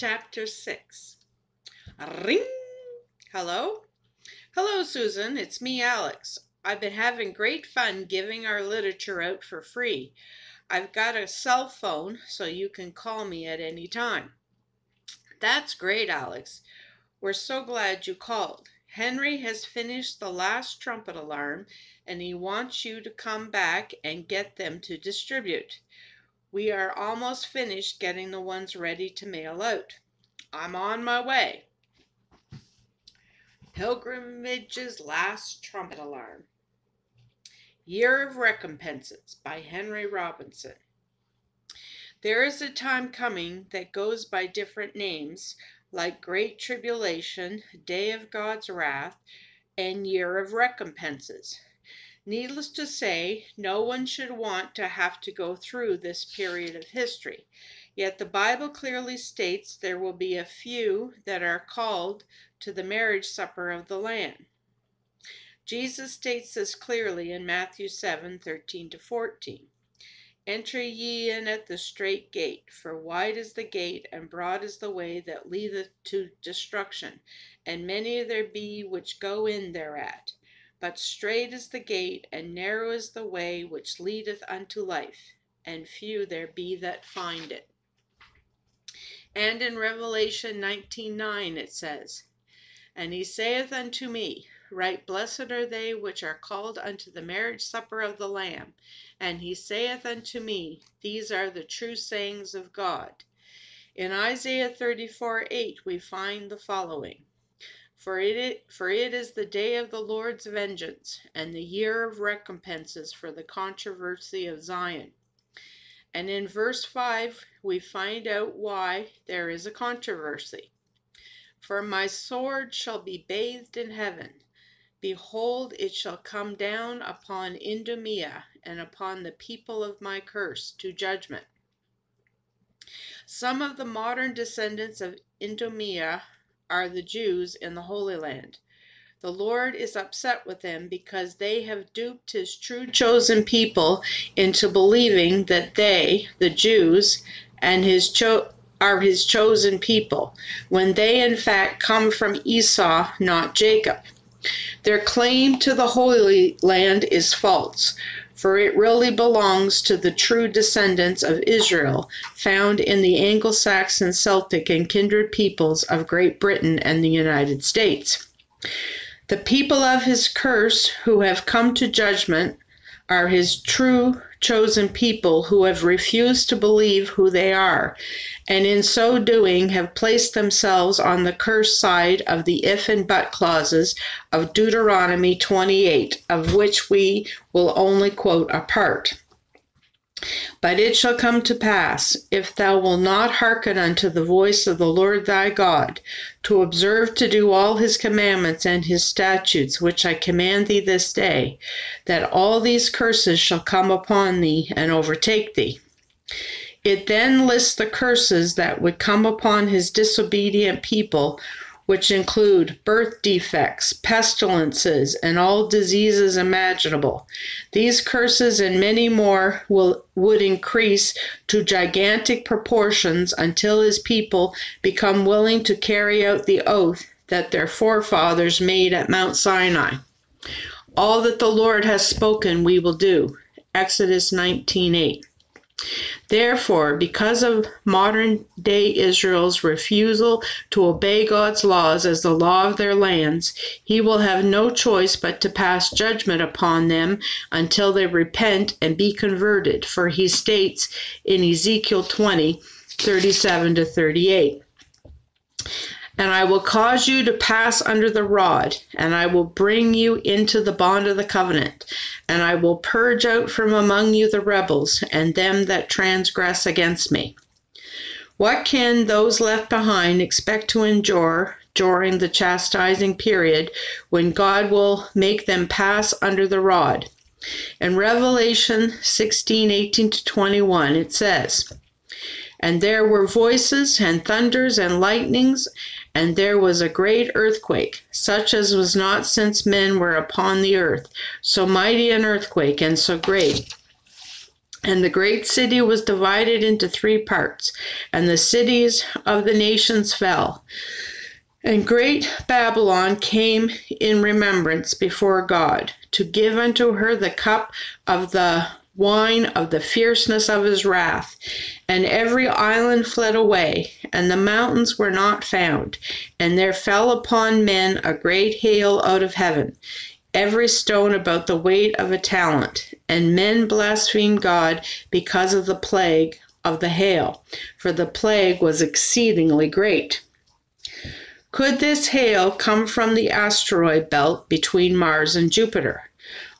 Chapter 6 Ring! Hello? Hello, Susan. It's me, Alex. I've been having great fun giving our literature out for free. I've got a cell phone so you can call me at any time. That's great, Alex. We're so glad you called. Henry has finished the last trumpet alarm and he wants you to come back and get them to distribute. We are almost finished getting the ones ready to mail out. I'm on my way. Pilgrimage's Last Trumpet Alarm. Year of Recompenses by Henry Robinson. There is a time coming that goes by different names, like Great Tribulation, Day of God's Wrath, and Year of Recompenses. Needless to say, no one should want to have to go through this period of history. Yet the Bible clearly states there will be a few that are called to the marriage supper of the Lamb. Jesus states this clearly in Matthew 7 13 to 14. Enter ye in at the strait gate, for wide is the gate, and broad is the way that leadeth to destruction, and many there be which go in thereat. But strait is the gate, and narrow is the way which leadeth unto life, and few there be that find it. And in Revelation 19:9 it says, And he saith unto me, Write blessed are they which are called unto the marriage supper of the Lamb. And he saith unto me, These are the true sayings of God. In Isaiah 34:8 we find the following. For it, for it is the day of the Lord's vengeance, and the year of recompenses for the controversy of Zion. And in verse 5, we find out why there is a controversy. For my sword shall be bathed in heaven. Behold, it shall come down upon Idumea and upon the people of my curse to judgment. Some of the modern descendants of Idumea are the Jews in the Holy Land. The Lord is upset with them because they have duped his true chosen people into believing that they, the Jews, and his cho- are his chosen people, when they in fact come from Esau, not Jacob. Their claim to the Holy Land is false, for it really belongs to the true descendants of Israel, found in the Anglo Saxon, Celtic, and kindred peoples of Great Britain and the United States. The people of his curse who have come to judgment are his true chosen people who have refused to believe who they are, and in so doing have placed themselves on the cursed side of the if and but clauses of Deuteronomy 28, of which we will only quote a part. But it shall come to pass, if thou wilt not hearken unto the voice of the Lord thy God, to observe to do all his commandments and his statutes which I command thee this day, that all these curses shall come upon thee and overtake thee. It then lists the curses that would come upon his disobedient people which include birth defects, pestilences, and all diseases imaginable. These curses and many more will, would increase to gigantic proportions until his people become willing to carry out the oath that their forefathers made at Mount Sinai. All that the Lord has spoken we will do. Exodus 19:8. Therefore, because of modern day Israel's refusal to obey God's laws as the law of their lands, he will have no choice but to pass judgment upon them until they repent and be converted, for he states in Ezekiel 20 37 to 38. And I will cause you to pass under the rod, and I will bring you into the bond of the covenant, and I will purge out from among you the rebels, and them that transgress against me. What can those left behind expect to endure during the chastising period when God will make them pass under the rod? In Revelation 16 18 to 21, it says, And there were voices, and thunders, and lightnings, and there was a great earthquake, such as was not since men were upon the earth, so mighty an earthquake and so great. And the great city was divided into three parts, and the cities of the nations fell. And great Babylon came in remembrance before God, to give unto her the cup of the wine of the fierceness of his wrath. And every island fled away, and the mountains were not found. And there fell upon men a great hail out of heaven, every stone about the weight of a talent. And men blasphemed God because of the plague of the hail, for the plague was exceedingly great. Could this hail come from the asteroid belt between Mars and Jupiter?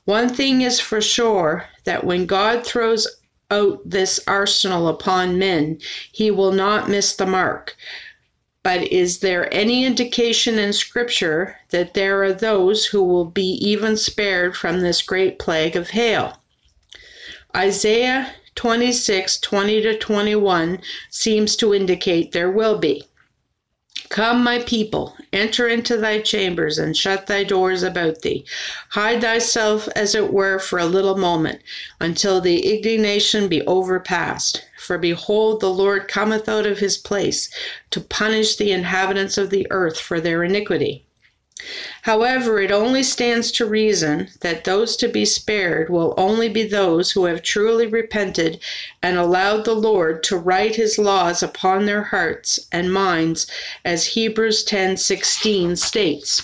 One thing is for sure that when God throws out this arsenal upon men, he will not miss the mark. But is there any indication in Scripture that there are those who will be even spared from this great plague of hail? Isaiah 26 20 to 21 seems to indicate there will be. Come, my people, enter into thy chambers and shut thy doors about thee. Hide thyself, as it were, for a little moment, until the indignation be overpast. For behold, the Lord cometh out of his place to punish the inhabitants of the earth for their iniquity. However, it only stands to reason that those to be spared will only be those who have truly repented and allowed the Lord to write his laws upon their hearts and minds, as Hebrews 10:16 states.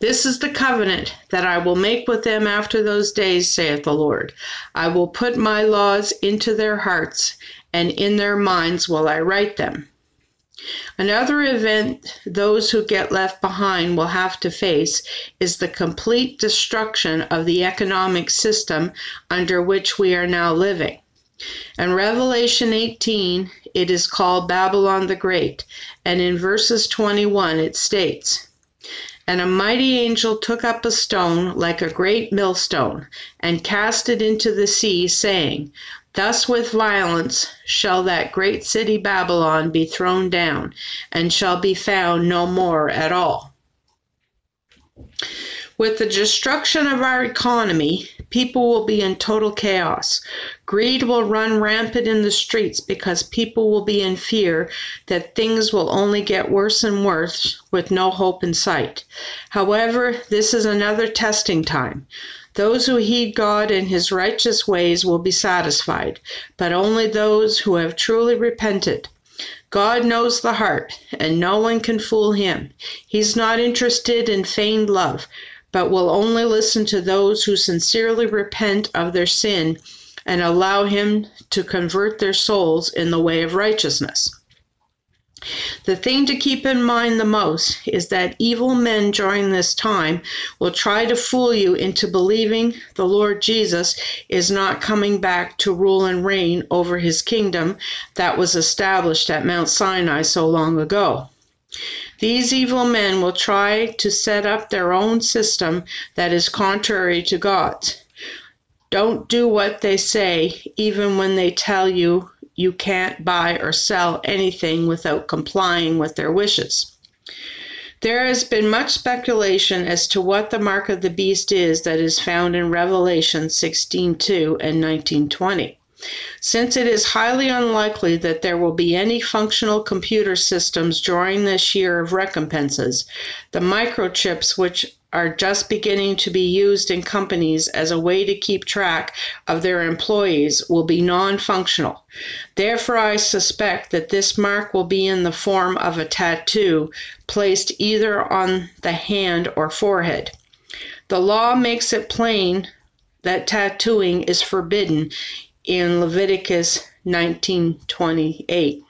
This is the covenant that I will make with them after those days, saith the Lord. I will put my laws into their hearts, and in their minds will I write them. Another event those who get left behind will have to face is the complete destruction of the economic system under which we are now living. In Revelation 18, it is called Babylon the Great, and in verses 21 it states, and a mighty angel took up a stone like a great millstone, and cast it into the sea, saying, Thus with violence shall that great city Babylon be thrown down, and shall be found no more at all. With the destruction of our economy, people will be in total chaos. Greed will run rampant in the streets because people will be in fear that things will only get worse and worse with no hope in sight. However, this is another testing time. Those who heed God and his righteous ways will be satisfied, but only those who have truly repented. God knows the heart, and no one can fool him. He's not interested in feigned love but will only listen to those who sincerely repent of their sin and allow Him to convert their souls in the way of righteousness. The thing to keep in mind the most is that evil men during this time will try to fool you into believing the Lord Jesus is not coming back to rule and reign over his kingdom that was established at Mount Sinai so long ago. These evil men will try to set up their own system that is contrary to God's. Don't do what they say, even when they tell you you can't buy or sell anything without complying with their wishes. There has been much speculation as to what the mark of the beast is that is found in Revelation 16:2 and 19:20. Since it is highly unlikely that there will be any functional computer systems during this year of recompenses, the microchips which are just beginning to be used in companies as a way to keep track of their employees will be non functional. Therefore, I suspect that this mark will be in the form of a tattoo placed either on the hand or forehead. The law makes it plain that tattooing is forbidden in Leviticus 19:28.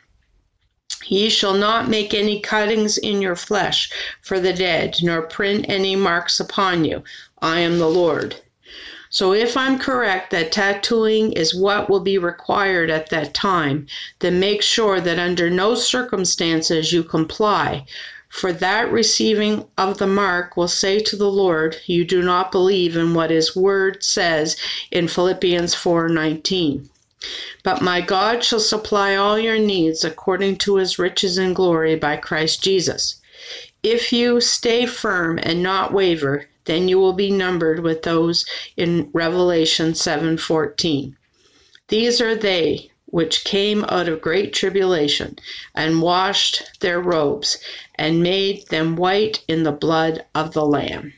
Ye shall not make any cuttings in your flesh for the dead, nor print any marks upon you. I am the Lord. So, if I'm correct that tattooing is what will be required at that time, then make sure that under no circumstances you comply, for that receiving of the mark will say to the Lord, You do not believe in what his word says in Philippians 4:19. But my God shall supply all your needs according to his riches and glory by Christ Jesus. If you stay firm and not waver, then you will be numbered with those in Revelation 7:14. These are they which came out of great tribulation, and washed their robes, and made them white in the blood of the Lamb.